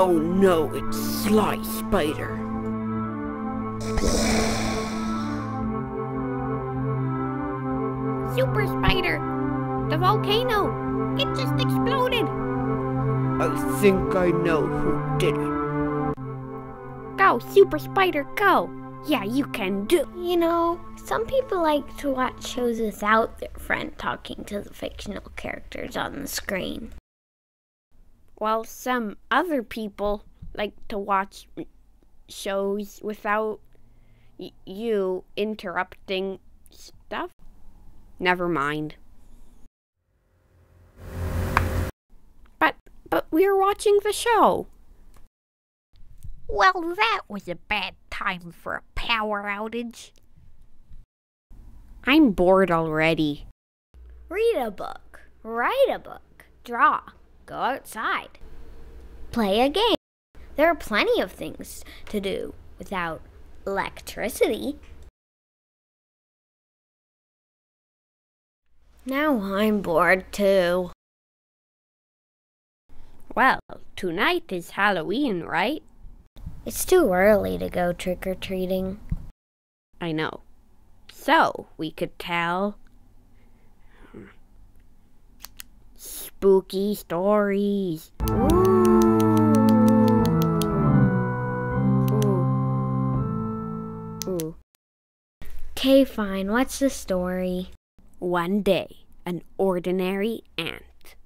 Oh no, it's Sly Spider. Super Spider! The volcano! It just exploded! I think I know who did it. Go, Super Spider, go! Yeah, you can do. You know, some people like to watch shows without their friend talking to the fictional characters on the screen. While some other people like to watch shows without you interrupting stuff. Never mind. But but we're watching the show. Well, that was a bad time for a power outage. I'm bored already. Read a book, write a book, draw, go outside, play a game. There are plenty of things to do without electricity. Now I'm bored too. Well, tonight is Halloween, right? It's too early to go trick or treating. I know. So, we could tell spooky stories. Ooh. Ooh. Okay, fine. What's the story? One day, an ordinary ant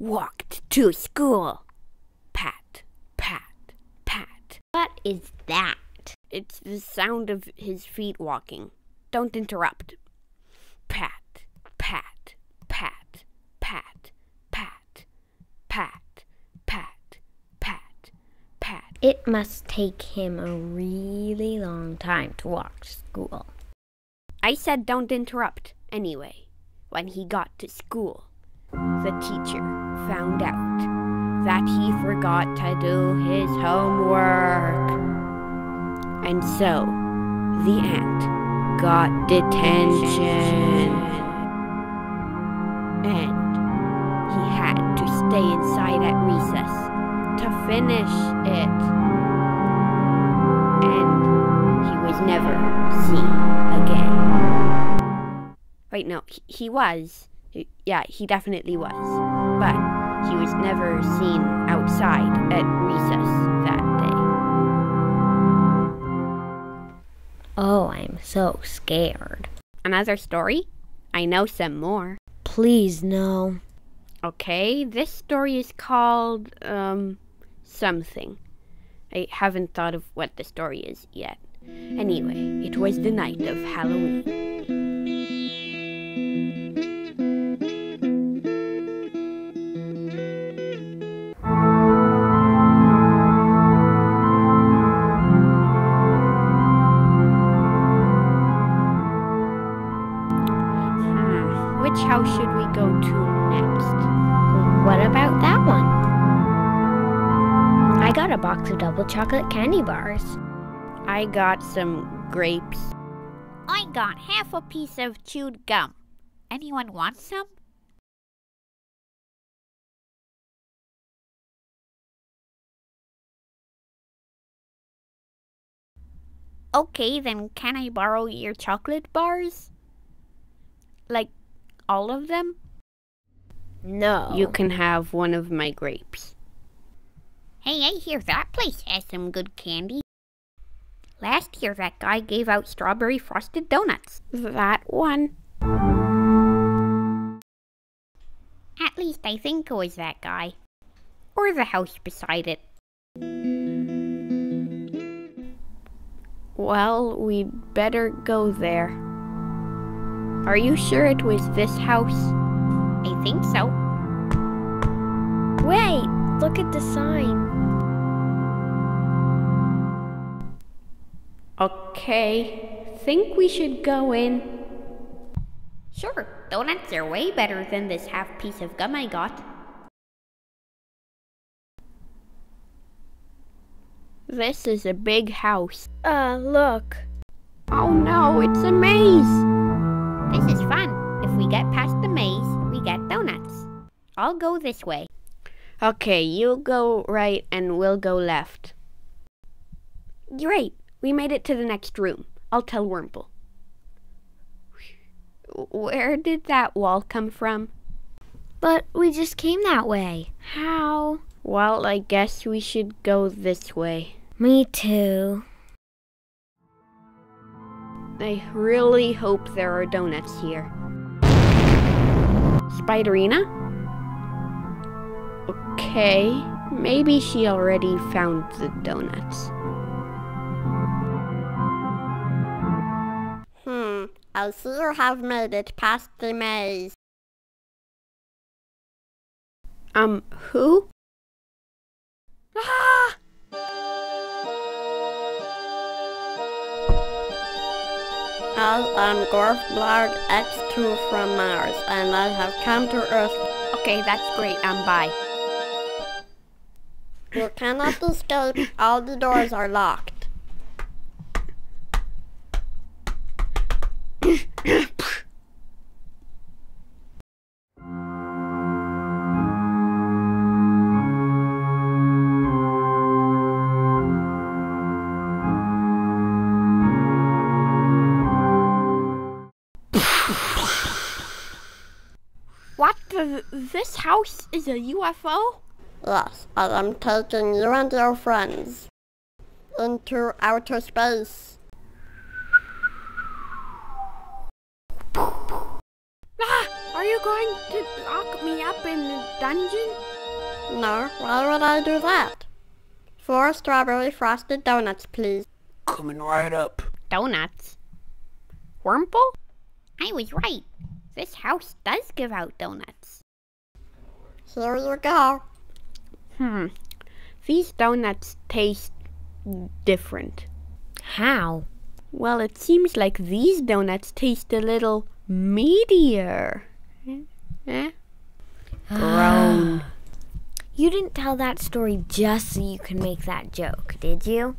walked to school. Pat, pat, pat. What is that? It's the sound of his feet walking. Don't interrupt. Pat, pat, pat, pat, pat, pat, pat, pat, pat. It must take him a really long time to walk to school. I said don't interrupt. Anyway, when he got to school, the teacher found out that he forgot to do his homework. And so, the ant got detention. And he had to stay inside at recess to finish it. And he was never seen again. Wait, no, he, he was. He- yeah, he definitely was. But he was never seen outside at recess that day. Oh, I'm so scared. Another story? I know some more. Please, no. Okay, this story is called, um, something. I haven't thought of what the story is yet. Anyway, it was the night of Halloween. Hmm, which house should we go to next? What about that one? I got a box of double chocolate candy bars. I got some grapes. I got half a piece of chewed gum. Anyone want some? Okay, then can I borrow your chocolate bars? Like all of them? No. You can have one of my grapes. Hey, I hear that place has some good candy. Last year, that guy gave out strawberry frosted donuts. That one. At least I think it was that guy. Or the house beside it. Well, we'd better go there. Are you sure it was this house? I think so. Wait, look at the sign. Okay, think we should go in. Sure, donuts are way better than this half piece of gum I got. This is a big house. Uh, look. Oh no, it's a maze! This is fun. If we get past the maze, we get donuts. I'll go this way. Okay, you go right and we'll go left. Great, we made it to the next room. I'll tell Wurmple. Where did that wall come from? But we just came that way. How? Well, I guess we should go this way. Me too. I really hope there are donuts here. Spiderina? Okay, maybe she already found the donuts. I see you have made it past the maze. Um, who? Ah! I am Gorf Blarg X2 from Mars, and I have come to Earth. Okay, that's great. I'm bye. You cannot escape. All the doors are locked. What? The, this house is a UFO? Yes, I am taking you and your friends into outer space. Ah! Are you going to lock me up in a dungeon? No, why would I do that? Four strawberry frosted donuts, please. Coming right up. Donuts? Wurmple? I was right. This house does give out donuts. Here you go. Hmm. These donuts taste different. How? Well, it seems like these donuts taste a little meatier. Eh? Grown. You didn't tell that story just so you can make that joke, did you?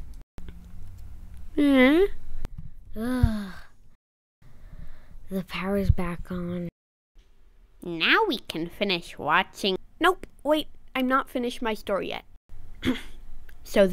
Hmm? Ugh. The power's back on. Now we can finish watching. Nope, wait, I'm not finished my story yet. so,